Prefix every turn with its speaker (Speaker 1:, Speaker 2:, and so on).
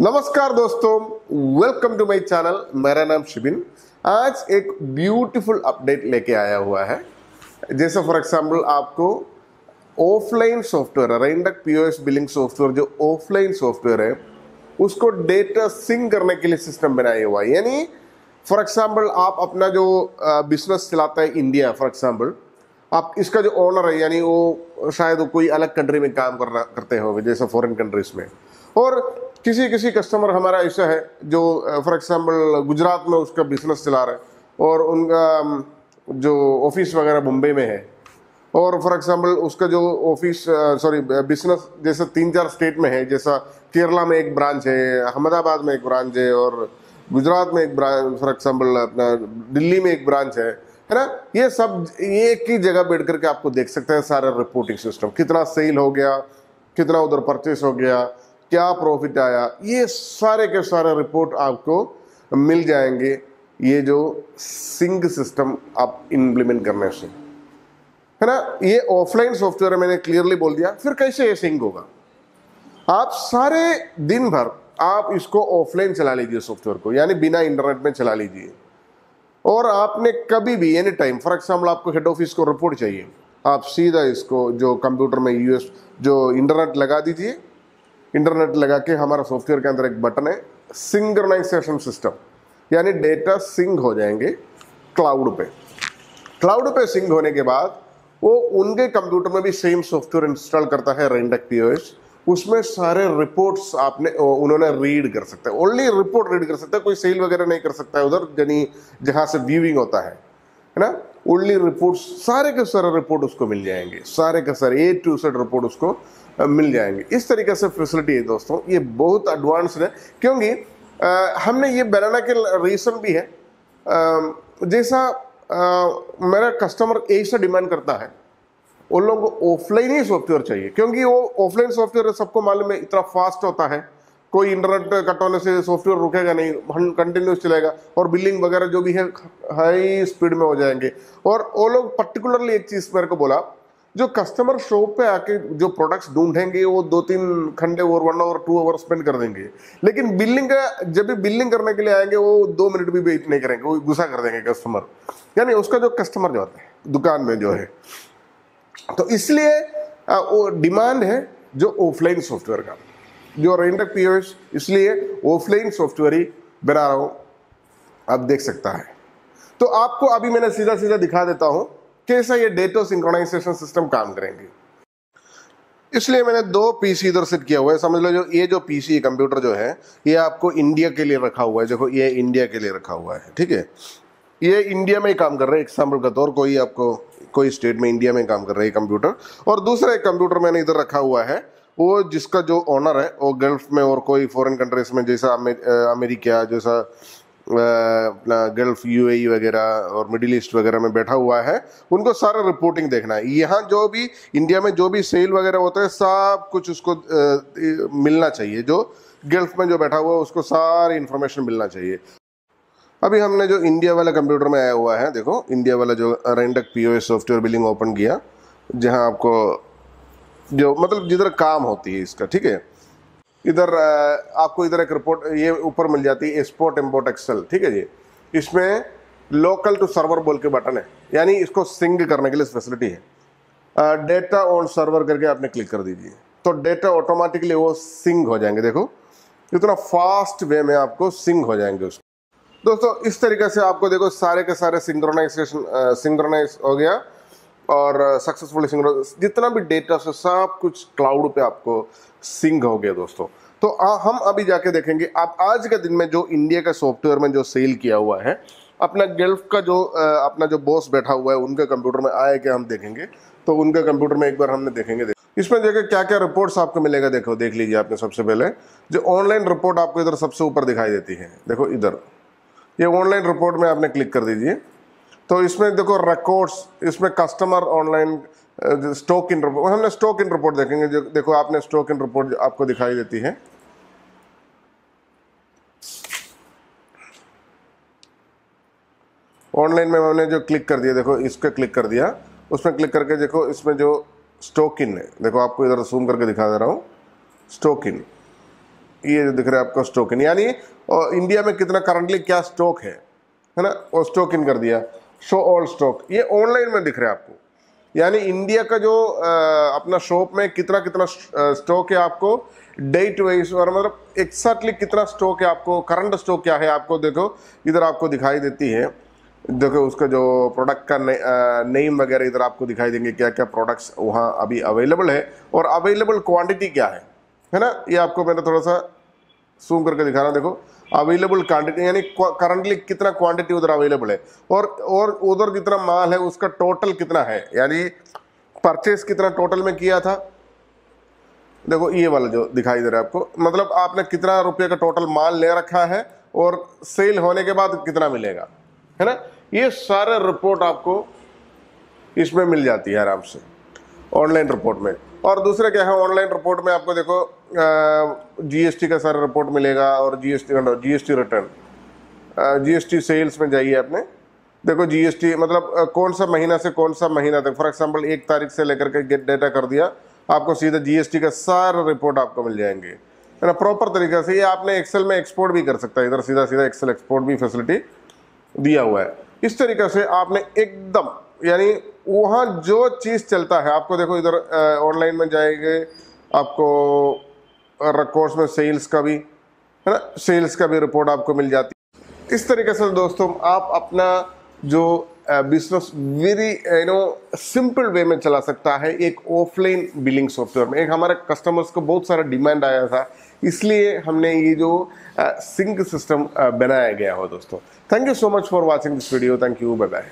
Speaker 1: नमस्कार दोस्तों welcome to my channel मेरा नाम शिबिन। आज एक ब्यूटीफुल अपडेट लेके आया हुआ है। जैसे फॉर एग्जांपल आपको ऑफलाइन सॉफ्टवेयर रेंडक पीओएस बिलिंग सॉफ्टवेयर जो ऑफलाइन सॉफ्टवेयर है, उसको डेटा सिंक करने के लिए सिस्टम बनाया हुआ है। यानी फॉर एग्जांपल आप अपना जो बिज़नेस चलाता है इंडिया फॉर एग्ज़ाम्पल आप इसका जो ओनर है, यानी वो शायद वो कोई अलग कंट्री में काम कर रहा, करते हो जैसे फॉरेन कंट्रीज़ में। और किसी किसी कस्टमर हमारा ऐसा है, जो फॉर एग्जांपल गुजरात में उसका बिज़नेस चला रहा है, और उनका जो ऑफ़िस वगैरह मुंबई में है, और फॉर एग्जांपल उसका जो ऑफ़िस सॉरी बिज़नेस जैसे तीन चार स्टेट में है, जैसा केरला में एक ब्रांच है, अहमदाबाद में एक ब्रांच है, और गुजरात में एक ब्रांच फॉर एग्ज़ाम्पल अपना दिल्ली में एक ब्रांच है है ना? ये सब एक ही जगह बैठ करके आपको देख सकते हैं सारा रिपोर्टिंग सिस्टम कितना सेल हो गया, कितना उधर परचेस हो गया क्या प्रॉफिट आया? ये सारे के सारे रिपोर्ट आपको मिल जाएँगे, ये जो सिंक सिस्टम आप इम्प्लीमेंट करने से। है ना? ये ऑफलाइन सॉफ्टवेयर है, मैंने क्लियरली बोल दिया। फिर कैसे ये सिंक होगा? आप सारे दिन भर आप इसको ऑफलाइन चला लीजिए सॉफ्टवेयर को, यानी बिना इंटरनेट में चला लीजिए। और आपने कभी भी एनी टाइम फॉर एग्ज़ाम्पल आपको हेड ऑफ़िस को रिपोर्ट चाहिए, आप सीधा इसको जो कंप्यूटर में यूएस, जो इंटरनेट लगा दीजिए। इंटरनेट लगा के हमारा सॉफ्टवेयर के अंदर एक बटन है सिंक्रनाइजेशन सिस्टम यानी डेटा सिंक हो जाएँगे क्लाउड पे। क्लाउड पे सिंक होने के बाद वो उनके कंप्यूटर में भी सेम सॉफ्टवेयर इंस्टॉल करता है रेंडक पीओएस उसमें सारे रिपोर्ट्स आपने उन्होंने रीड कर सकते हैं। ओनली रिपोर्ट रीड कर सकता है, कोई सेल वगैरह नहीं कर सकता है उधर यानी जहाँ से व्यूइंग होता है। है ना? ओनली रिपोर्ट सारे के सारे रिपोर्ट उसको मिल जाएँगे। सारे के सारे ए टू सेड रिपोर्ट उसको मिल जाएँगे। इस तरीके से फैसिलिटी है दोस्तों। ये बहुत एडवांस है। क्योंकि अ, हमने ये बनाना के रीज़न भी है। अ, जैसा अ, मेरा कस्टमर ऐसा डिमांड करता है उन लोगों को ऑफलाइन ही सॉफ्टवेयर चाहिए। क्योंकि वो ऑफलाइन सॉफ्टवेयर सबको मालूम है इतना फास्ट होता है। कोई इंटरनेट कट होने से सॉफ्टवेयर रुकेगा नहीं कंटिन्यूस चलेगा और बिलिंग वगैरह जो भी है हाई स्पीड में हो जाएँगे। और वो लोग पर्टिकुलरली एक चीज़ मेरे को बोला, जो कस्टमर शॉप पे आके जो प्रोडक्ट्स ढूंढेंगे, वो दो तीन घंटे और one hour two hour spend कर देंगे। लेकिन बिलिंग का, जब भी बिलिंग करने के लिए आएँगे, वो दो मिनट भी वेट नहीं करेंगे, वो गुस्सा कर देंगे कस्टमर यानी उसका जो कस्टमर जो आता है, दुकान में जो है। तो इसलिए वो डिमांड है जो ऑफलाइन सॉफ्टवेयर का। जो रेंडक पीओएस इसलिए ऑफलाइन सॉफ्टवेयर ही बना रहा हूँ। आप देख सकता है। तो आपको अभी मैंने सीधा सीधा दिखा देता हूँ कैसा ये डेटा सिंक्रोनाइजेशन सिस्टम काम करेंगे। इसलिए मैंने दो पीसी इधर सेट किया हुआ है। समझ लो जो ये जो पीसी कंप्यूटर जो है, ये आपको इंडिया के लिए रखा हुआ है। देखो, ये इंडिया के लिए रखा हुआ है, ठीक है? ये इंडिया में ही काम कर रहा है। एग्ज़ाम्पल का तौर कोई आपको, कोई स्टेट में इंडिया में काम कर रहा है कंप्यूटर और दूसरा एक कंप्यूटर मैंने इधर रखा हुआ है वो जिसका जो ओनर है वो गल्फ में और कोई फॉरेन कंट्रीज़ में जैसा अमे, अमेरिका जैसा अपना गल्फ यूएई वगैरह और मिडिल ईस्ट वगैरह में बैठा हुआ है उनको सारा रिपोर्टिंग देखना है। यहाँ जो भी इंडिया में जो भी सेल वगैरह होता है सब कुछ उसको मिलना चाहिए। जो गल्फ में जो बैठा हुआ है उसको सारी इन्फॉर्मेशन मिलना चाहिए। अभी हमने जो इंडिया वाला कंप्यूटर में आया हुआ है देखो इंडिया वाला जो रेंडक पीओएस सॉफ्टवेयर बिलिंग ओपन किया जहाँ आपको जो मतलब जिधर काम होती है इसका, ठीक है? इधर आपको इधर एक रिपोर्ट ये ऊपर मिल जाती है एक्सपोर्ट इम्पोर्ट एक्सेल ठीक है जी? इसमें लोकल टू सर्वर बोल के बटन है, यानी इसको सिंग करने के लिए फैसिलिटी है। डेटा ऑन सर्वर करके आपने क्लिक कर दीजिए। तो डेटा ऑटोमेटिकली वो सिंग हो जाएँगे, देखो। इतना फास्ट वे में आपको सिंग हो जाएँगे उसको। दोस्तों, इस तरीके से आपको देखो सारे के सारे सिंक्रोनाइजेशन सिंक्रोनाइज हो गया। और सक्सेसफुल सिंक्रोनाइज जितना भी डेटा से सब कुछ क्लाउड पे आपको सिंक हो गया दोस्तों। तो आ, हम अभी जाके देखेंगे। आप आज के दिन में जो इंडिया का सॉफ्टवेयर में जो सेल किया हुआ है अपना गल्फ का जो अ, अपना जो बॉस बैठा हुआ है उनके कंप्यूटर में आए क्या हम देखेंगे। तो उनके कंप्यूटर में एक बार हमने देखेंगे। देख। इसमें देखिए क्या क्या रिपोर्ट्स आपको मिलेगा देखो देख लीजिए आपने सबसे पहले। जो ऑनलाइन रिपोर्ट आपको इधर सबसे ऊपर दिखाई देती है। देखो इधर। ये ऑनलाइन रिपोर्ट में आपने क्लिक कर दीजिए। तो इसमें देखो रिकॉर्ड्स इसमें customer online stock in report हमने स्टॉक इन रिपोर्ट देखेंगे, जो देखो आपने स्टॉक इन रिपोर्ट आपको दिखाई देती है। ऑनलाइन में हमने जो क्लिक कर दिया, देखो इसका क्लिक कर दिया, उसमें क्लिक करके देखो इसमें जो स्टॉक इन है, देखो आपको इधर जूम करके दिखा दे रहा हूँ स्टॉक इन ये जो दिख रहा है आपको स्टॉक इन यानी इंडिया में कितना करंटली क्या स्टॉक है है ना, वो स्टॉक इन कर दिया। शो ऑल स्टॉक ये ऑनलाइन में दिख रहा है आपको। यानी इंडिया का जो आ, अपना शॉप में कितना कितना स्टॉक है आपको डेट वाइज और मतलब एक्सैक्टली कितना स्टॉक है आपको करंट स्टॉक क्या है आपको देखो इधर आपको दिखाई देती है। देखो उसका जो प्रोडक्ट का नेम वगैरह इधर आपको दिखाई देंगे क्या क्या प्रोडक्ट्स वहाँ अभी अवेलेबल है और अवेलेबल क्वांटिटी क्या है है ना? ये आपको मैंने थोड़ा सा सूम करके दिखा रहा देखो अवेलेबल क्वांटिटी यानी करंटली कितना क्वांटिटी उधर अवेलेबल है? और और उधर जितना माल है, उसका टोटल कितना है? यानी परचेस कितना टोटल में किया था? देखो, ये वाला जो दिखाई दे रहा है आपको मतलब आपने कितना रुपये का टोटल माल ले रखा है और सेल होने के बाद कितना मिलेगा, है ना? ये सारा रिपोर्ट आपको इसमें मिल जाती है आराम से ऑनलाइन रिपोर्ट में। और दूसरा क्या है ऑनलाइन रिपोर्ट में आपको देखो जीएसटी का सारा रिपोर्ट मिलेगा और GST GST return GST sales में जाइए आपने। देखो जीएसटी मतलब कौन सा महीना से कौन सा महीना तक फॉर एग्जांपल एक तारीख से लेकर के गेट डेटा कर दिया, आपको सीधा जीएसटी का सारा रिपोर्ट आपको मिल जाएँगे। है ना प्रॉपर तरीके से ये आपने एक्सेल में एक्सपोर्ट भी कर सकता है, इधर सीधा सीधा एक्सेल एक्सपोर्ट भी फैसिलिटी दिया हुआ है। इस तरीके से आपने एकदम, यानी वहाँ जो चीज़ चलता है, आपको देखो इधर ऑनलाइन में जाएँगे, आपको कोर्स में सेल्स का भी, है ना? सेल्स का भी रिपोर्ट आपको मिल जाती है। इस तरीके से दोस्तों, आप अपना जो business very you know simple way में चला सकता है एक ऑफलाइन बिलिंग सॉफ्टवेयर में। एक हमारे कस्टमर्स को बहुत सारा डिमांड आया था, इसलिए हमने ये जो सिंक सिस्टम बनाया गया हो दोस्तों। Thank you so much for watching this video thank you bye bye